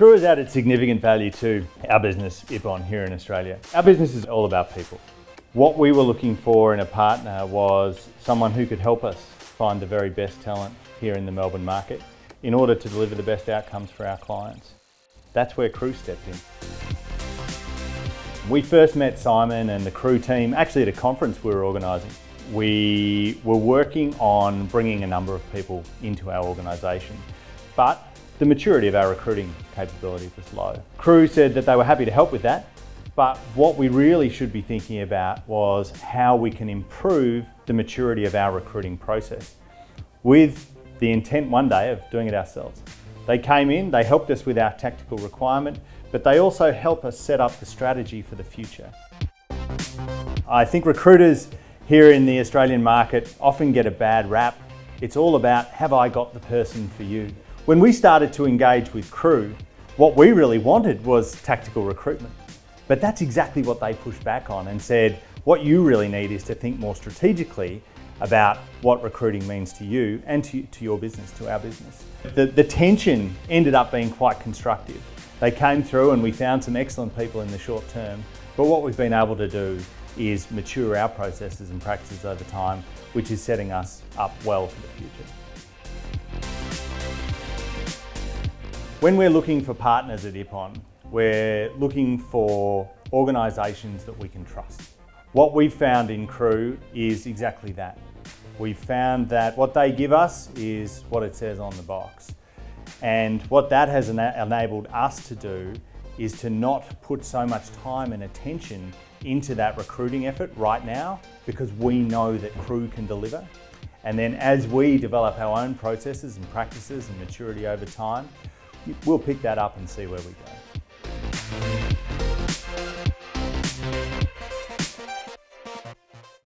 Crew has added significant value to our business, Ippon, here in Australia. Our business is all about people. What we were looking for in a partner was someone who could help us find the very best talent here in the Melbourne market in order to deliver the best outcomes for our clients. That's where Crew stepped in. We first met Simon and the Crew team actually at a conference we were organising. We were working on bringing a number of people into our organisation, but the maturity of our recruiting capability was low. Crew said that they were happy to help with that, but what we really should be thinking about was how we can improve the maturity of our recruiting process with the intent one day of doing it ourselves. They came in, they helped us with our tactical requirement, but they also help us set up the strategy for the future. I think recruiters here in the Australian market often get a bad rap. It's all about, have I got the person for you? When we started to engage with Crew, what we really wanted was tactical recruitment. But that's exactly what they pushed back on and said, what you really need is to think more strategically about what recruiting means to you and to, to your business, to our business. The, the tension ended up being quite constructive. They came through and we found some excellent people in the short term, but what we've been able to do is mature our processes and practices over time, which is setting us up well for the future. When we're looking for partners at Ippon, we're looking for organisations that we can trust. What we've found in Crew is exactly that. We've found that what they give us is what it says on the box. And what that has ena enabled us to do is to not put so much time and attention into that recruiting effort right now because we know that Crew can deliver. And then as we develop our own processes and practices and maturity over time, we'll pick that up and see where we go.